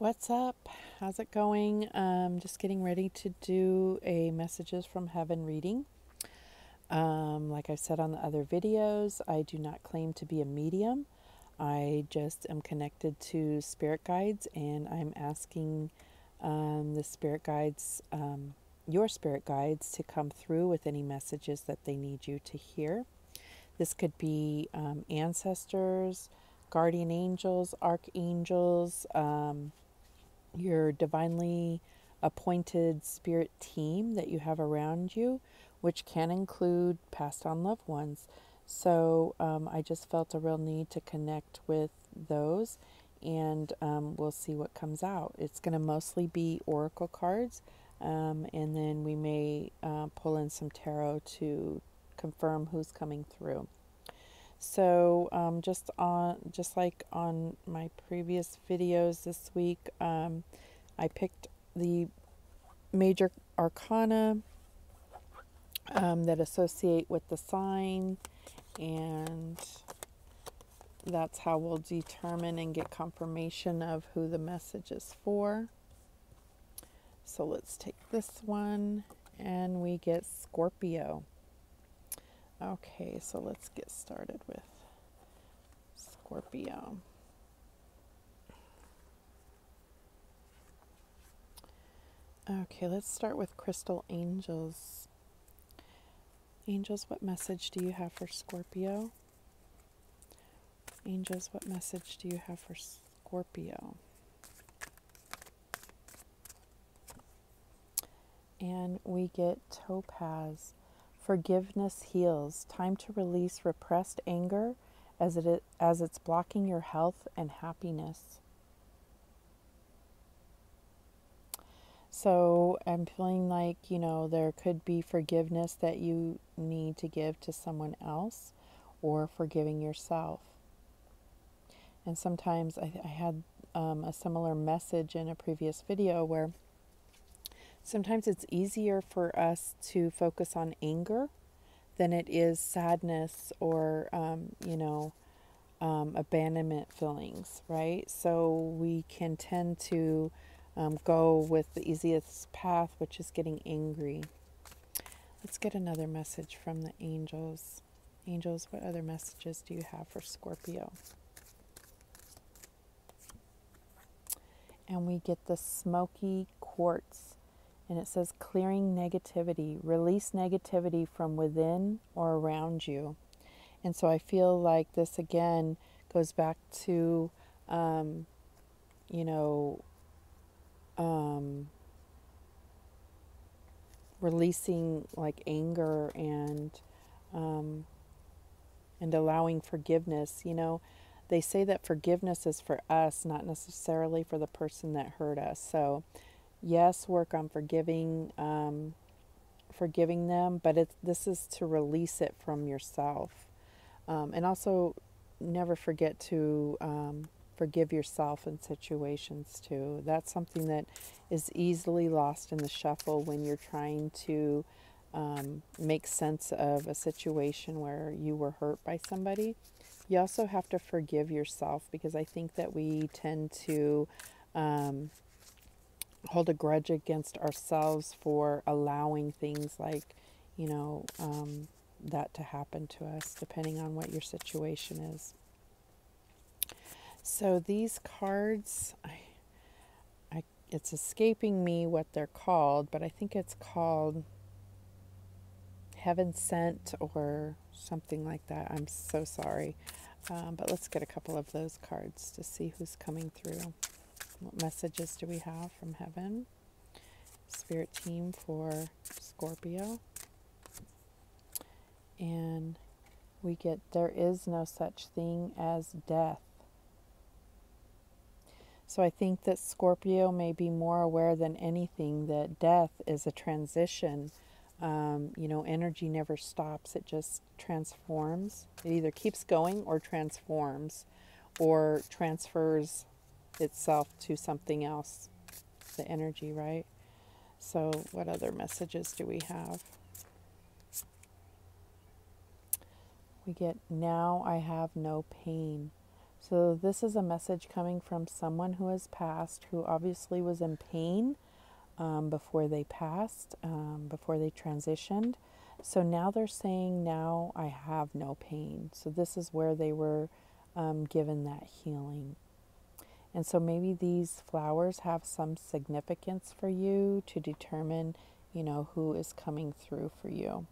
What's up? How's it going? Um, just getting ready to do a messages from heaven reading. Um, like I've said on the other videos, I do not claim to be a medium. I just am connected to spirit guides and I'm asking um, the spirit guides, um, your spirit guides, to come through with any messages that they need you to hear. This could be um, ancestors, guardian angels, archangels, um, your divinely appointed spirit team that you have around you, which can include passed on loved ones. So um, I just felt a real need to connect with those, and um, we'll see what comes out. It's going to mostly be oracle cards, um, and then we may uh, pull in some tarot to confirm who's coming through. So um, just on, just like on my previous videos this week, um, I picked the major arcana um, that associate with the sign, and that's how we'll determine and get confirmation of who the message is for. So let's take this one, and we get Scorpio. Okay, so let's get started with Scorpio. Okay, let's start with Crystal Angels. Angels, what message do you have for Scorpio? Angels, what message do you have for Scorpio? And we get Topaz. Forgiveness heals. Time to release repressed anger as it as it's blocking your health and happiness. So I'm feeling like, you know, there could be forgiveness that you need to give to someone else or forgiving yourself. And sometimes I, I had um, a similar message in a previous video where Sometimes it's easier for us to focus on anger than it is sadness or, um, you know, um, abandonment feelings, right? So we can tend to um, go with the easiest path, which is getting angry. Let's get another message from the angels. Angels, what other messages do you have for Scorpio? And we get the smoky quartz and it says clearing negativity, release negativity from within or around you. And so I feel like this again goes back to, um, you know, um, releasing like anger and um, and allowing forgiveness. You know, they say that forgiveness is for us, not necessarily for the person that hurt us. So yes, work on forgiving, um, forgiving them, but it, this is to release it from yourself. Um, and also, never forget to um, forgive yourself in situations too. That's something that is easily lost in the shuffle when you're trying to um, make sense of a situation where you were hurt by somebody. You also have to forgive yourself because I think that we tend to um, hold a grudge against ourselves for allowing things like, you know, um, that to happen to us, depending on what your situation is. So these cards, I, I, it's escaping me what they're called, but I think it's called Heaven Sent or something like that. I'm so sorry. Um, but let's get a couple of those cards to see who's coming through. What messages do we have from heaven? Spirit team for Scorpio. And we get there is no such thing as death. So I think that Scorpio may be more aware than anything that death is a transition. Um, you know, energy never stops, it just transforms. It either keeps going or transforms or transfers itself to something else, the energy, right? So, what other messages do we have? We get now I have no pain. So, this is a message coming from someone who has passed, who obviously was in pain um, before they passed, um, before they transitioned. So now they're saying, Now I have no pain. So, this is where they were um, given that healing. And so maybe these flowers have some significance for you to determine, you know, who is coming through for you.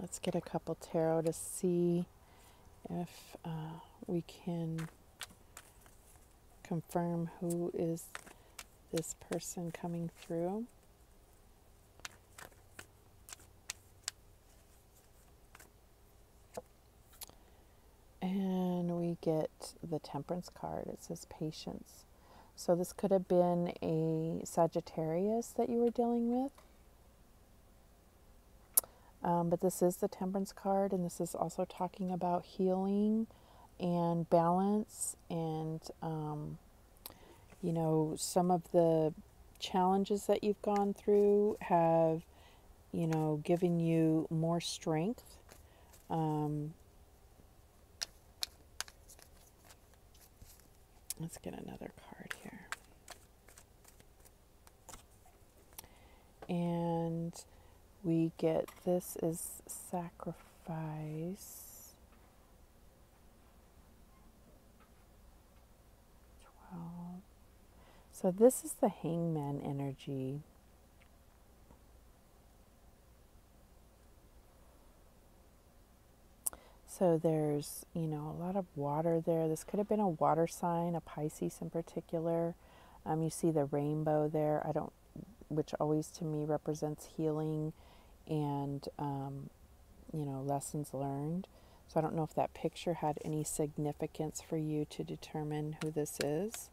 Let's get a couple tarot to see if uh, we can confirm who is this person coming through. And we get the temperance card. It says patience. So this could have been a Sagittarius that you were dealing with. Um, but this is the temperance card, and this is also talking about healing and balance and, um, you know, some of the challenges that you've gone through have, you know, given you more strength. Um, let's get another card here. And we get this is sacrifice. 12. So this is the hangman energy. So there's, you know, a lot of water there. This could have been a water sign, a Pisces in particular. Um, you see the rainbow there. I don't, which always to me represents healing and, um, you know, lessons learned. So I don't know if that picture had any significance for you to determine who this is.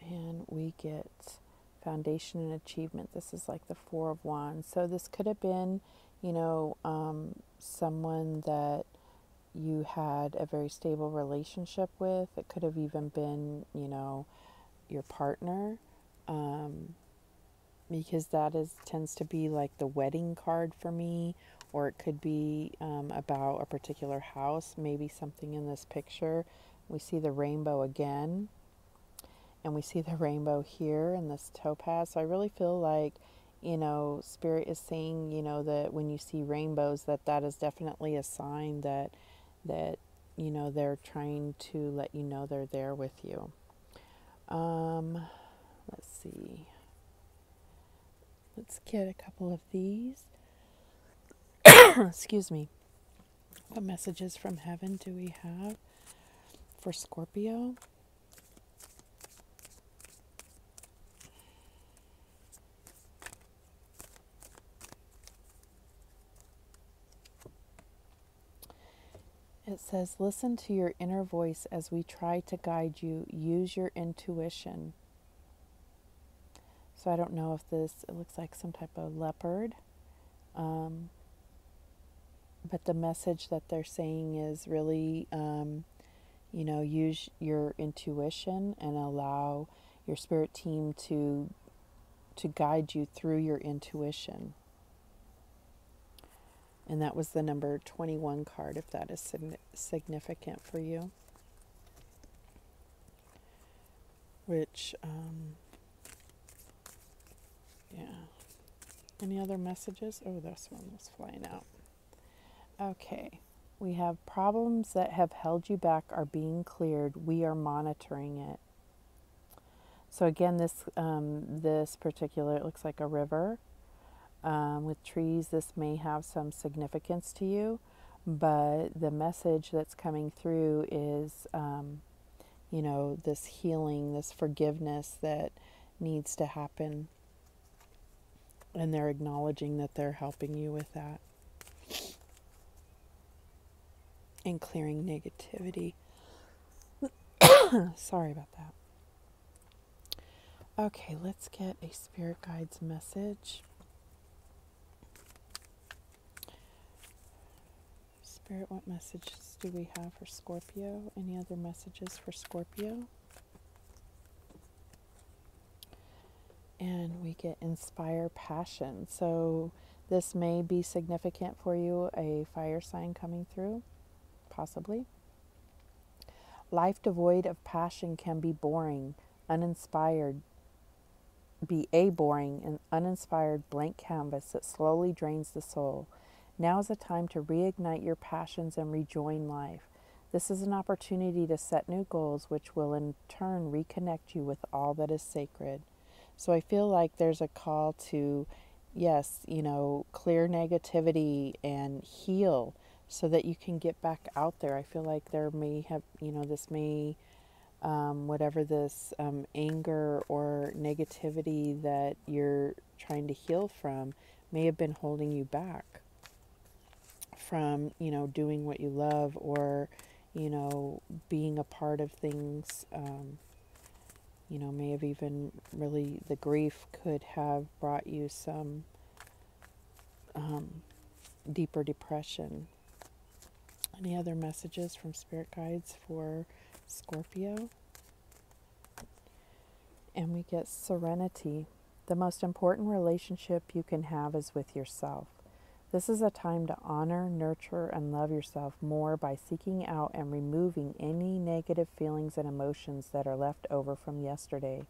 And we get foundation and achievement. This is like the Four of Wands. So this could have been, you know, um, someone that you had a very stable relationship with. It could have even been, you know, your partner. Um, because that is tends to be like the wedding card for me or it could be um, about a particular house maybe something in this picture we see the rainbow again and we see the rainbow here in this topaz. So I really feel like, you know, Spirit is saying, you know, that when you see rainbows, that that is definitely a sign that that you know they're trying to let you know they're there with you. Um, let's see. Let's get a couple of these. Excuse me. What messages from heaven do we have for Scorpio? It says, Listen to your inner voice as we try to guide you. Use your intuition. So I don't know if this, it looks like some type of leopard. Um, but the message that they're saying is really, um, you know, use your intuition and allow your spirit team to to guide you through your intuition. And that was the number 21 card, if that is significant for you. Which, um, yeah. Any other messages? Oh, this one was flying out. Okay. We have problems that have held you back are being cleared. We are monitoring it. So again, this um, this particular it looks like a river um, with trees, this may have some significance to you, but the message that's coming through is, um, you know, this healing, this forgiveness that needs to happen. And they're acknowledging that they're helping you with that and clearing negativity. Sorry about that. Okay, let's get a spirit guide's message. Spirit, what messages do we have for Scorpio? Any other messages for Scorpio? And we get inspire passion. So this may be significant for you, a fire sign coming through, possibly. Life devoid of passion can be boring, uninspired, be a boring and uninspired blank canvas that slowly drains the soul. Now is the time to reignite your passions and rejoin life. This is an opportunity to set new goals, which will in turn reconnect you with all that is sacred. So I feel like there's a call to, yes, you know, clear negativity and heal so that you can get back out there. I feel like there may have, you know, this may um, whatever this um, anger or negativity that you're trying to heal from may have been holding you back from, you know, doing what you love or, you know, being a part of things. Um, you know, may have even really, the grief could have brought you some um, deeper depression. Any other messages from spirit guides for Scorpio. And we get serenity. The most important relationship you can have is with yourself. This is a time to honor, nurture, and love yourself more by seeking out and removing any negative feelings and emotions that are left over from yesterday.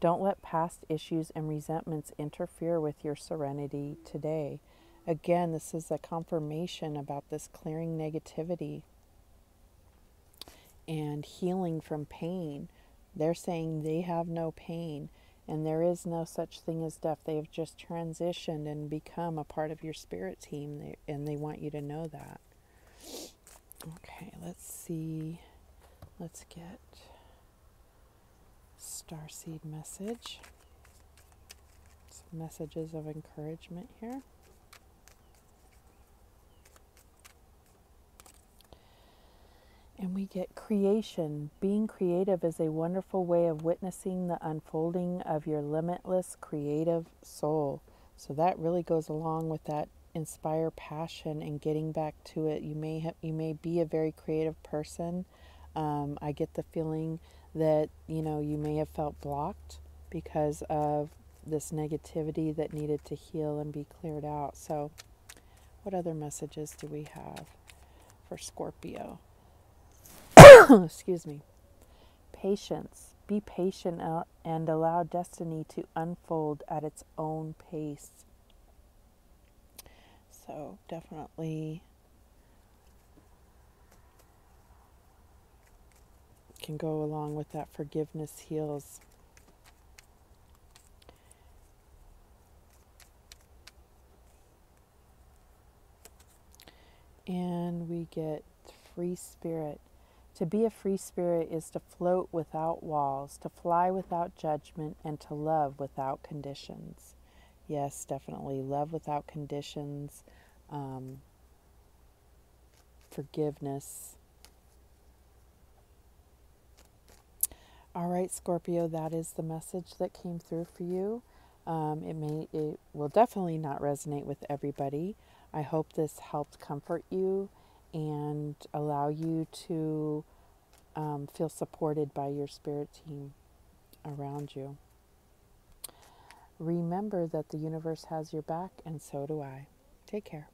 Don't let past issues and resentments interfere with your serenity today. Again, this is a confirmation about this clearing negativity and healing from pain. They're saying they have no pain and there is no such thing as death. They have just transitioned and become a part of your spirit team, and they want you to know that. Okay, let's see. Let's get starseed message. Some messages of encouragement here. And we get creation. Being creative is a wonderful way of witnessing the unfolding of your limitless creative soul. So that really goes along with that inspire passion and getting back to it. You may have, you may be a very creative person. Um, I get the feeling that you know you may have felt blocked because of this negativity that needed to heal and be cleared out. So, what other messages do we have for Scorpio? excuse me, patience. Be patient uh, and allow destiny to unfold at its own pace. So, definitely can go along with that forgiveness heals. And we get free spirit. To be a free spirit is to float without walls, to fly without judgment, and to love without conditions. Yes, definitely. Love without conditions, um, forgiveness. All right, Scorpio, that is the message that came through for you. Um, it may, it will definitely not resonate with everybody. I hope this helped comfort you and allow you to um, feel supported by your spirit team around you. Remember that the universe has your back, and so do I. Take care.